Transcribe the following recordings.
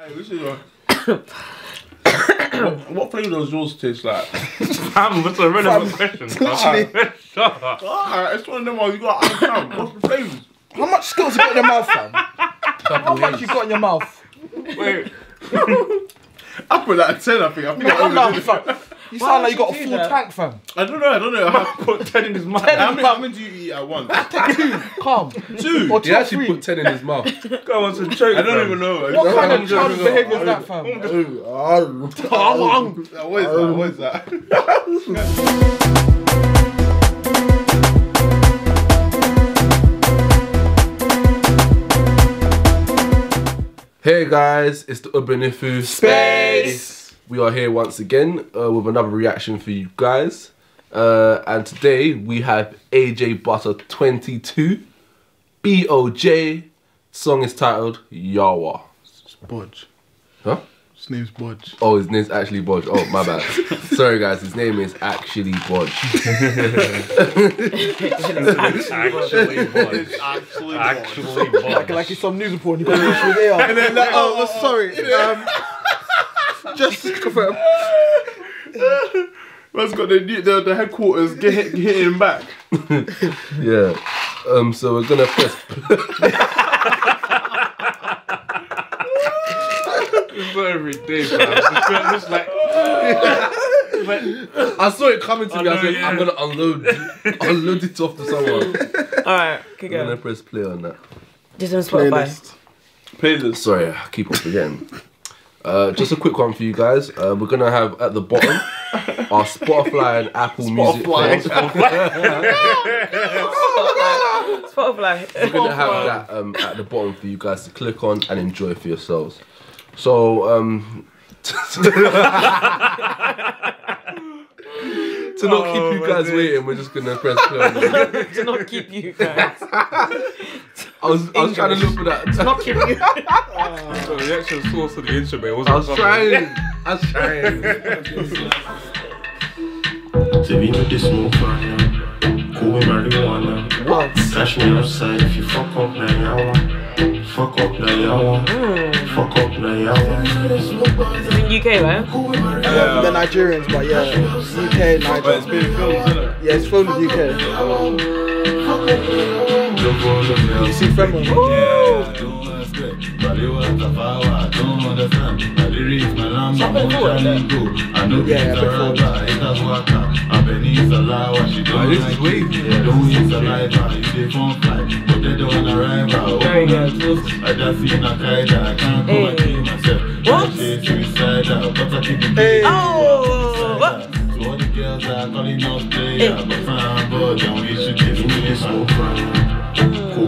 Hey, this is your. what, what flavour does yours taste like? Fam, what's a relevant question? literally. Shut up. Ah, it's one of them ones you got. Fam, what's the flavours? How much skills you got in your mouth, fam? How much you got in your mouth? Wait. I put that at ten. I think. I think. I, Calm down, overdid it. fam. You sound like you got a full that? tank, fam. I don't know. I don't know. How, Put 10 in his mouth. how many, how many do you eat at once? Calm. Two. Or He two or actually three. put 10 in his mouth. Go on to choke. I don't even know. What kind of just- behaviour is that, fam? Ah, what is that? What is that? Hey guys, it's the Ubunifu Space. We are here once again uh, with another reaction for you guys. Uh, and today we have Ajebutter22, BOJ. Song is titled Yawa. Bodge. Huh? His name's Bodge. Oh, his name's actually Bodge. Oh, my bad. Sorry guys, his name is actually Bodge. Actually, boy. Actually, Actually, Like, boy. like it's some news report and you got to issue there. And then like, oh, oh, sorry. Um, just to confirm. Man's got the, the, the headquarters get hit, hitting back. Yeah. Um, so we're gonna press. It's not every day, fam. It's just like. like I saw it coming to me. I said, yeah. "I'm gonna unload, unload it off to someone. Alright, keep I'm gonna press play on that. Just on Spotify. Playlist. Playlist. Sorry, I keep on forgetting. Uh, just a quick one for you guys. Uh, we're gonna have at the bottom our Spotify and Apple Music. Spotify. players. Spotify. We're gonna have that um, at the bottom for you guys to click on and enjoy for yourselves. So, um, to not keep you guys waiting, we're just gonna press play. To not keep you guys. I was, I was trying to look for that. Not keep you. The actual source of the instrument wasn't I was trying. I was trying. Say we know this smoke fire, cool with marijuana. What? Cash me outside if you fuck up now yawa. Fuck up now yawa. Fuck up now yawa. It's in UK, right? Um, the Nigerians, but yeah, UK, But it's Niger. been filmed, isn't it? Yeah, it's filmed in UK. You see Fremont? Yeah, before. this is wavy. Very good. I just seen a kite I can't go and kill myself. What? Suicidal, but I keep it Hey. Oh! What? So all the girls are calling us player, but fine, but don't we should really smoke fire. Cool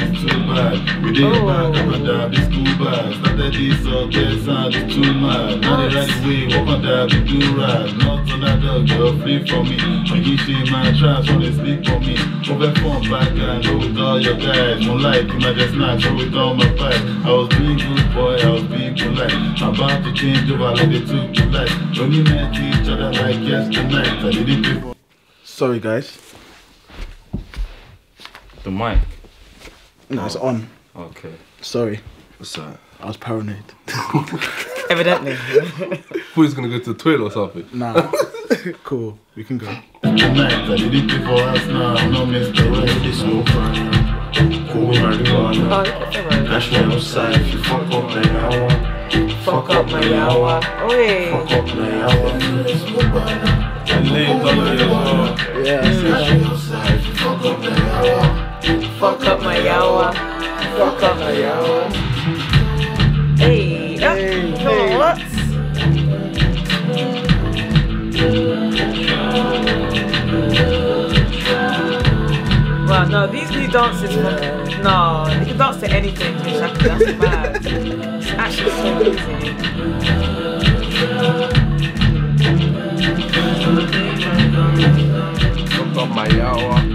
is too bad. We did back up and down the school bag. Started this up, this sound is too mad. Now they right away, walk on down the do ride. Not on that dog, girl, free from me. When you see my tracks, when they speak for me. Over phone back and go with all your guys. Like, you might just not so with all my fight. I was doing good, boy, I was being polite. About to change over like they took to life. When we met each other like yesterday I did it before. Sorry, guys. The mic. No, it's oh. on. Okay. Sorry. What's that? I was paranoid. Evidently. Who's gonna go to the toilet or something? Nah. cool. We can go. Tonight, I did it before us now. I'm not Mr. Right, this smoke. Cool with marijuana. Oh, look at that. Cash me outside if you fuck up my hour. Fuck up my yawa. Fuck up my hour. And Lane Donovan as well. Yeah, I see that. You fuck up my hour. Fuck up my yawa. Fuck up my yawa. Hey. Hey, come on, hey. what? Wow, no, these new dances, man. No, they can dance to anything, to That's mad. It's actually so easy. Fuck up my yawa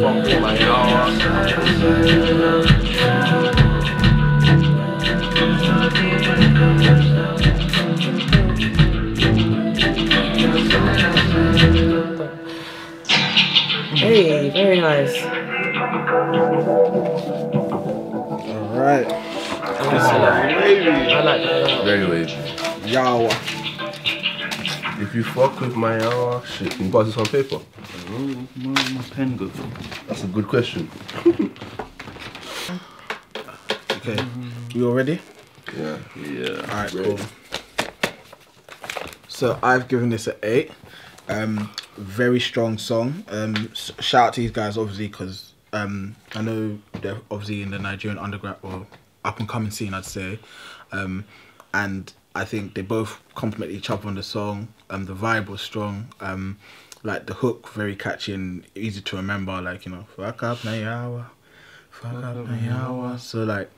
fuck with my yard. Hey, very nice. Alright. I like that. Very late. Y'all. If you fuck with my oh shit, can you pass this on paper? My, my pen go. That's a good question. Okay. You all ready? Yeah. Yeah. Alright, cool. So I've given this an eight. Um, very strong song. Um, shout out to these guys obviously because um, I know they're obviously in the Nigerian underground or up and coming scene, I'd say. Um, and I think they both complement each other on the song. Um, the vibe was strong. Um, like the hook, very catchy and easy to remember. Like you know, fuck up na yawa, fuck up na yawa. So like,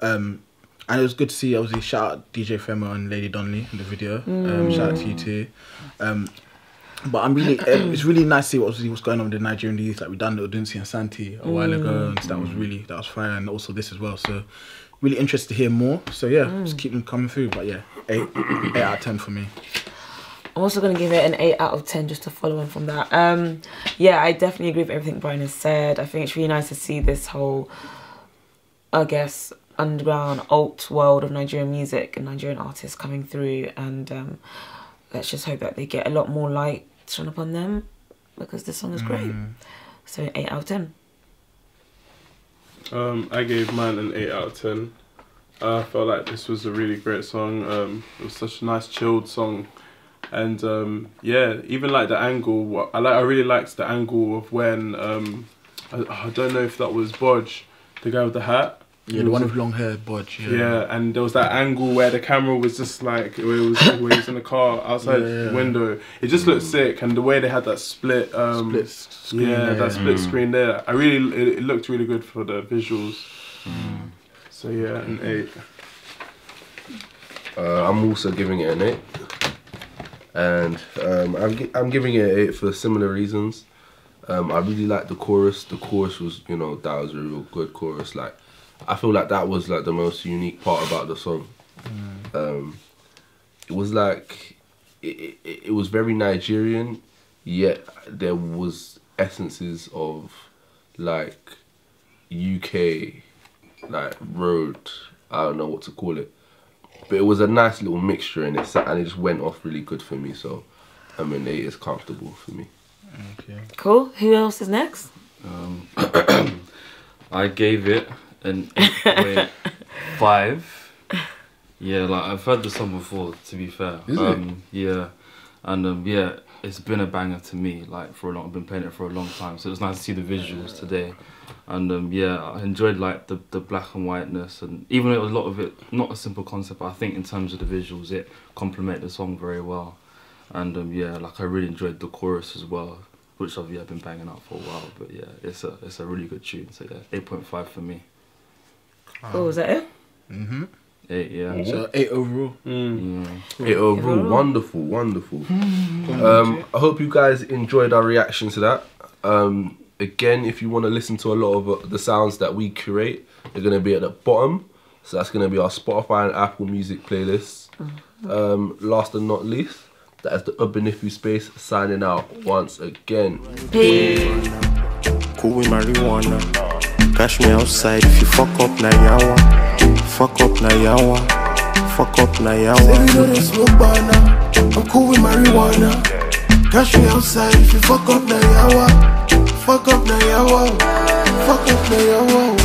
um, and it was good to see. Obviously, shout out DJ Femo and Lady Donnelly in the video. Um, shout out to you too. Um, but I'm really, um, it's really nice to see what obviously what's going on with the Nigerian youth. Like we done the Odunsi and Santi a while ago, and that was really that was fire, and also this as well. So really interested to hear more. So yeah, just keep them coming through. But yeah, eight, eight out of ten for me. I'm also gonna give it an eight out of ten just to follow on from that. Um, yeah, I definitely agree with everything Brian has said. I think it's really nice to see this whole, I guess, underground alt world of Nigerian music and Nigerian artists coming through, and um, let's just hope that they get a lot more light shone upon them because this song is great. So eight out of ten. Um, I gave mine an 8 out of 10. Uh, I felt like this was a really great song. Um, it was such a nice chilled song. And um, yeah, even like the angle, I like. I really liked the angle of when um, I, I don't know if that was Bodge, the guy with the hat. Yeah, the one with long hair, Bodge. Yeah. Yeah, and there was that angle where the camera was just like where it was where he was in the car outside Yeah, yeah. the window. It just looked sick, and the way they had that split, um, Split screen yeah, there, that yeah. split screen there. I really, it, it looked really good for the visuals. So yeah, an eight. Uh, I'm also giving it an eight, and um, I'm gi- I'm giving it an eight for similar reasons. Um, I really like the chorus. The chorus was, you know, that was a real good chorus. Like, I feel like that was like the most unique part about the song. Um, it was like, it, it, it was very Nigerian, yet there was essences of like UK, like road. I don't know what to call it but it was a nice little mixture and it sat and it just went off really good for me. So I mean, eight is comfortable for me. Okay. Cool. Who else is next? Um, I gave it an 8.5. Yeah, like I've heard the song before, to be fair. Is it? um, Yeah. And um, yeah, it's been a banger to me, like for a long, I've been playing it for a long time. So it was nice to see the visuals today. And um, yeah, I enjoyed like the, the black and whiteness and even though a lot of it, not a simple concept, but I think in terms of the visuals, it complemented the song very well. And um, yeah, like I really enjoyed the chorus as well, which obviously I've yeah been banging out for a while. But yeah, it's a it's a really good tune. So yeah, eight point five for me. Oh, was that it? Mm-hmm. Eight, yeah. So eight overall. Mm. yeah. Eight overall, Overall. wonderful, wonderful. Um, I hope you guys enjoyed our reaction to that. Um, again, if you want to listen to a lot of uh, the sounds that we curate, they're gonna be at the bottom. So that's gonna be our Spotify and Apple Music playlists. Um, last and not least, that is the Ubunifu Space signing out once again. Peace. Cool with marijuana. Cash me outside if you fuck up na yawa. Fuck up na yawa. Fuck up na yawa. Say we know they smoke banana. I'm cool with marijuana. Cash me outside if you fuck up na yawa. Fuck up na yawa. Fuck up na yawa.